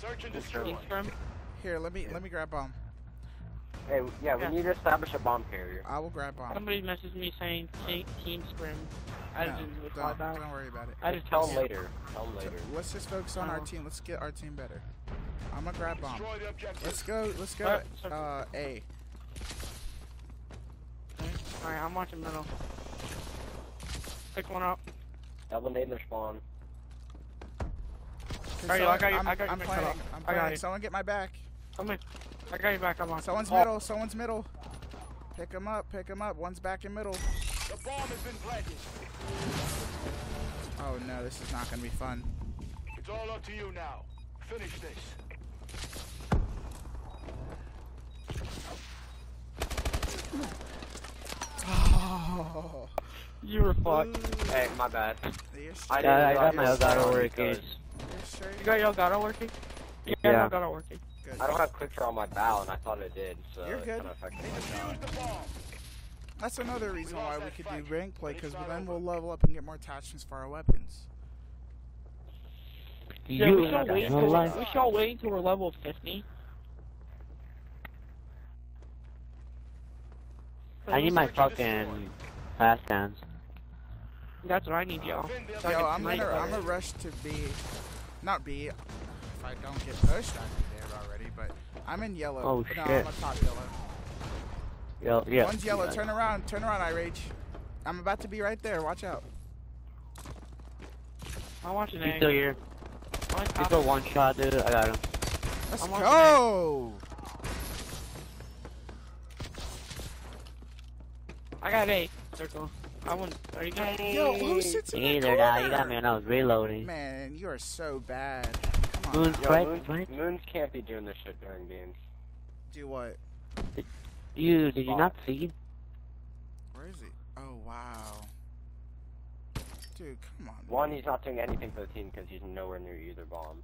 Search and destroy. Here, let me let me grab bomb. Hey, yeah, we Yeah. need to establish a bomb carrier. I will grab bomb. Somebody messaged me saying te- team scrim. I No, didn't reply don't, back. don't worry about it. I just Tell them later. Tell them later. Let's just focus on our Oh. team. Let's get our team better. I'm gonna grab bomb. Destroy the objective. Let's go. Let's go. Alright, so- Uh, A. Alright, I'm watching middle. Pick one up. Eliminate their spawn. Can Alright, someone- I got you- I'm, I got you I'm playing. I'm I playing. got you. Someone get my back. Come in. I got you back. I'm on. Someone's Oh, middle. Someone's middle. Pick him up. Pick him up. One's back in middle. The bomb has been planted. Oh no, this is not gonna be fun. It's all up to you now. Finish this. Oh. You were fucked. Hey, my bad. I straight. I got my it was Elgato on working. because You're straight. You got your Elgato working? Yeah, Yeah. Elgato working. Good. I don't have quick draw on my bow, and I thought it did, so You're good. kind of affected They my bow. defused the bomb. That's another reason why we could do rank play, because then we'll level up and get more attachments for our weapons. Yeah, You we shall wait no until life. we shall wait until we're level 50. I need my Search and destroy. fucking pass downs. That's what I need, y'all. Defend the So I Yo, can I'm gonna. I'm gonna rush to B. Not B. If I don't get pushed, I'd be there already. But I'm in yellow. Oh, no, shit. I'm a top yellow. Yo, yeah. One's yellow. Turn around. Turn around, iRaGe. I'm about to be right there. Watch out. I'm watching He's still here. I'm He's top. still one shot, dude. I got him. Let's I'm go. I got A. Circle. I wouldn't. Are you good? Yo, who sits in Me the either now. You got me when I was reloading. Man, you are so bad. Come on. Moon's Yo, right, moons, right? moons can't be doing this shit during games. Do what? You, did you not see? Where is he? Oh wow. Dude, come on. One, he's not doing anything for the team because he's nowhere near either bomb.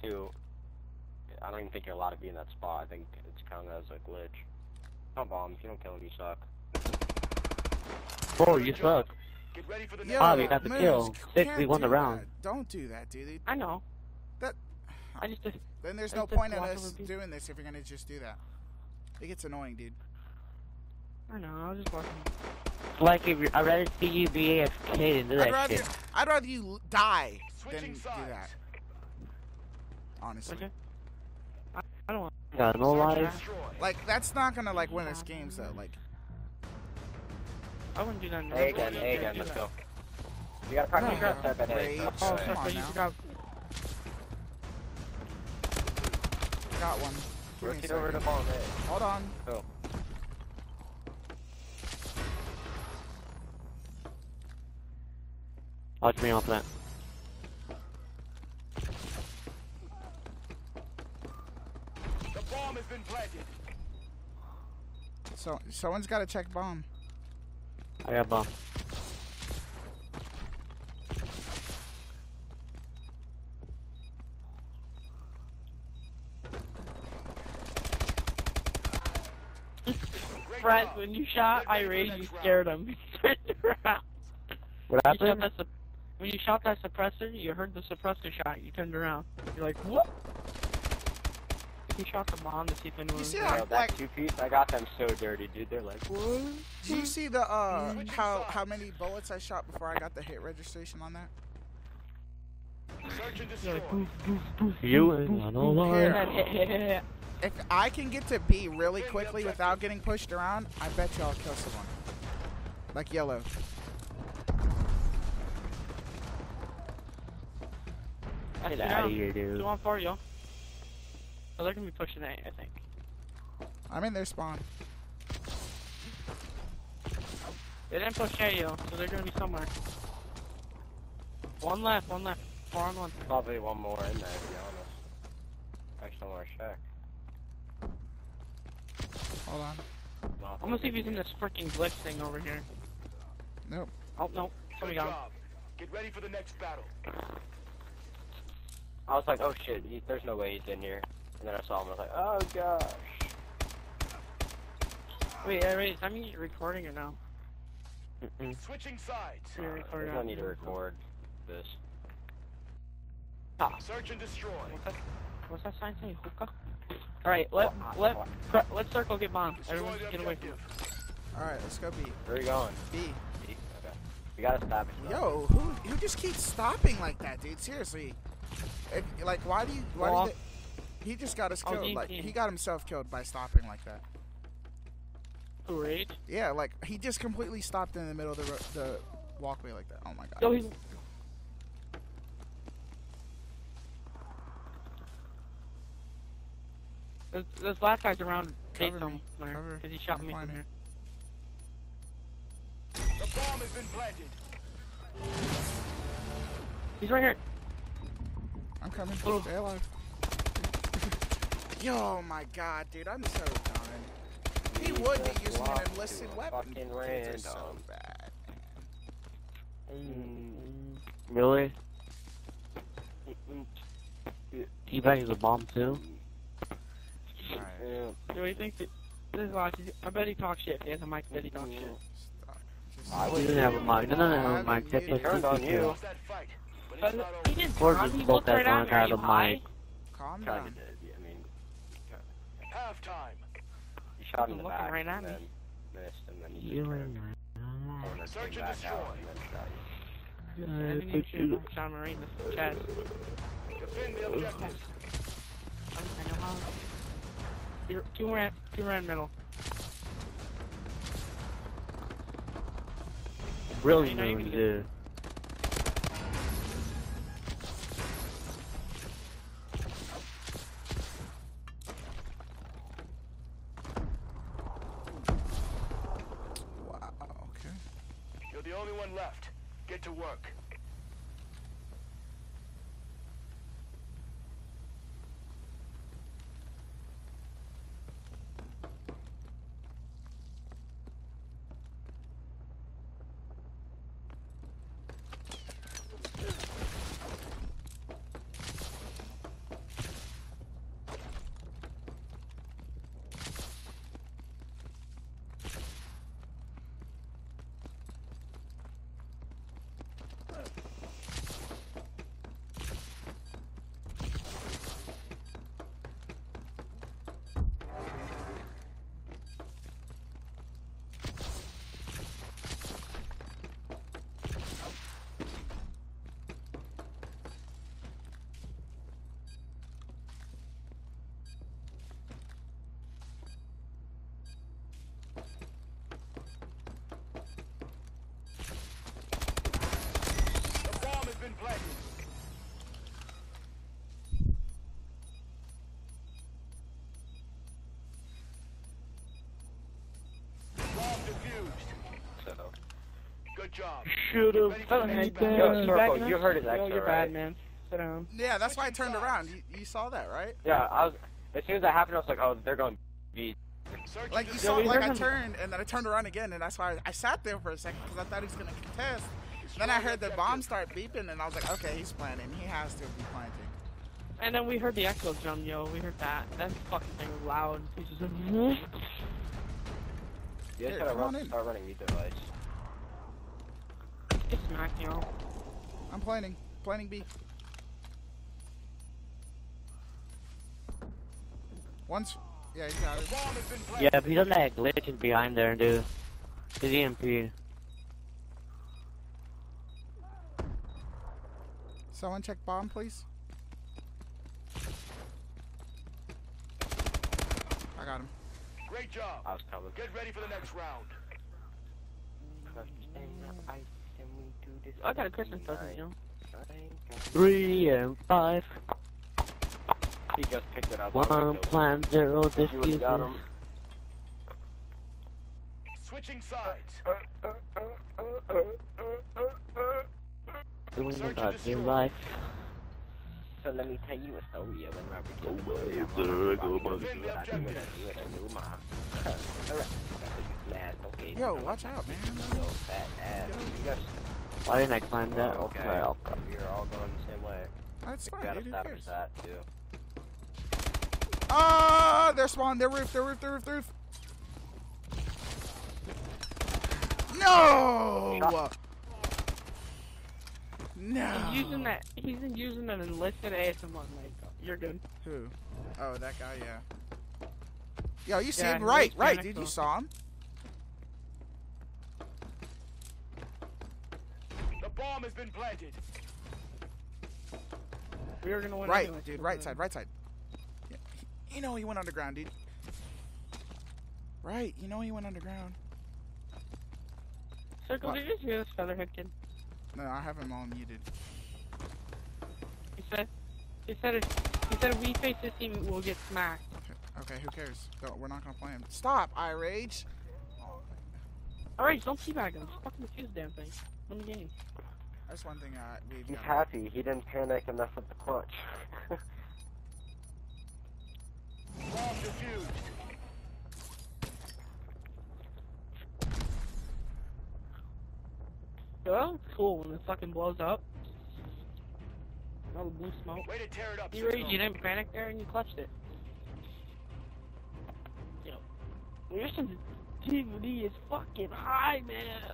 Two, I don't even think you're allowed to be in that spot. I think it's counted as a glitch. Not bombs. You don't kill him, you suck. Oh, you suck. Get ready for the Yo, Ah, we got the Moons, kill. Six, we won the round. that. Don't do that, dude. I know. That- I just. did- Then there's I no point in us doing this if you're gonna just do that. It gets annoying, dude. I know. I was just watching. Like, if you're, I'd rather see you be AFK than do that rather, shit. I'd rather you l- die than Switching do that. Honestly, Okay. I, I don't want. Got no Search and life. like that's not gonna like win us games though. Like, I wouldn't do that. in A normal. again, You A can't again, let's go. You gotta practice No, your step at A. Oh, Come on you now. got one. Give me Rotate over to second. bomb A. Hold on. Go. Watch me off that. The bomb has been planted. So someone's got to check bomb. I got bomb. Brett, when you shot iRaGe, you scared him. He turned around. What happened? when you shot that suppressor, you heard the suppressor shot. You turned around. You're like, what? You shot the bomb to see if anyone You see there. how- Yo, that like- two piece, I got them so dirty, dude. They're like, what? Do you see the uh Switching how sides. how many bullets I shot before I got the hit registration on that? Search and You're destroy. like, boof, boof, boof, You boof, ain't boof, got no boof. life. And then hit, hit, hit, hit. If I can get to B really quickly without getting pushed around, I bet you I'll kill someone. Like yellow. Get out of down. here, Two dude. on four, yo. So they're gonna be pushing A, I think. I'm in their spawn. They didn't push A, yo, so they're gonna be somewhere. One left, one left. Four on one. Probably one more in there, to be honest. Actually, I want to check. Hold on. I'm gonna see if he's in this freaking glitch thing over here. Nope. Oh, no. Somebody Good got him. Get ready for the next battle. I was like, oh shit, he, there's no way he's in here. And then I saw him, I was like, oh gosh. Wait, uh, wait, does that mean you're recording or no? Mm-mm. Switching sides. You're There's recording. no need to record this. Search and destroy. Okay. What's that sign say? Hookah? Alright, let, let, cr- let's circle get bombed. Everyone the get away. objective. Alright, let's go B. Where are you going? B. Okay. We gotta stop it. Yo, who who just keeps stopping like that, dude? Seriously. It, like, why do you? Why Well, did he just got us Oh, killed? DT. Like, he got himself killed by stopping like that. Great. Yeah, like he just completely stopped in the middle of the ro- the walkway like that. Oh my god. Yo, he's... This, this last guy's around Cover Cover somewhere, because he shot I'm me from here. The bomb has been planted. He's right here. I'm coming. Oh. Stay alive. Yo, my god, dude, I'm so done. He would be using an enlisted weapon. Fucking Kids are so bad. Mm, Really? Teabag is a bomb too? Alright, Yeah. Do you think that... This is logic. I bet he talks shit. If he has a mic, I bet he talks shit. I He would- doesn't have a mic. No, no, no, no, mic. That's It turned on you. Lost that fight, but it's But not he over. didn't Or run, just he both looked that right at one me. had Are you a mic. Calm Kinda down. did. Yeah, I mean, Halftime. you shot in Looking the back right at and me. then missed, and then You turned and corner, Search and destroy. out, and then shot you. I didn't shoot Sean Marine in the chest. Defend the objective. I know how. Two- Two ran, two ran middle. Really You know you moon, can dude. You're the only one left. Get to work. The bomb has been planted. Bomb defused. So, Good job. Shoot him. Ready for the Yo, you Circle, you heard his Yo, you're right? bad, man. Sit down. Yeah, that's why I turned around. You, you saw that, right? yeah, I was. As soon as that happened, I was like, oh, they're going B. Search Like you saw, we like I turned and then I turned around again, and that's why I, I sat there for a second because I thought he was gonna contest. Then I heard the bomb start beeping, and I was like, okay, he's planting. He has to be planting. And then we heard the echo drum, yo. We heard that. That fucking thing was loud. He's just like, You guys Here, gotta come on run, in. start running meat device. Get smacked, yo. I'm planning. Planning B. Once, yeah, you got The it. bomb has been planted. Yeah, if he doesn't have glitches behind there, dude. His EMP. Someone check bomb, please. I got him. Great job. I was coming. Get ready for the next round. I got a Christmas present, yo. Three and five. He just picked it up. One plan zero You would've diffuses. got him. Switching sides. Doing Search and about your life. So let me tell you a story of when Robert Go Kennedy away, was sir, young. go I Last, okay. Yo, watch out, man. Yo, fat ass. You guys, Why didn't I climb that? okay. Okay, okay. You're all going the same way. That's You fine, gotta stop cares? that, too. Ah, they're spawn. They're roof. They're roof. They're roof. They're roof. No. No. He's using that. He's using an enlisted ASM one. Like, you're good. Who? Oh, that guy. Yeah. Yo, you see Yeah, him right, right, panicked dude. You saw him. Bomb has been planted. We were gonna win. Right, anyway. dude. Right side. Right side. Yeah. he- You know he went underground, dude. Right. You know he went underground. Circle, What? did you just hear this featherhead kid? No, I have him all muted. He said. He said it. He said if we face this team, we'll get smacked. Okay, who cares? No, we're not gonna play him. Stop, iRaGe. Alright, don't teabag him. Just fucking defuse the damn thing. Win the game. That's one thing I we've He's happy. He didn't panic and mess up the clutch. Bomb defused. Well, it's cool when it fucking blows up. All the blue smoke. Way to tear it up. You rage, you didn't panic there, and you clutched it. Yo, your sensitivity is fucking high, man.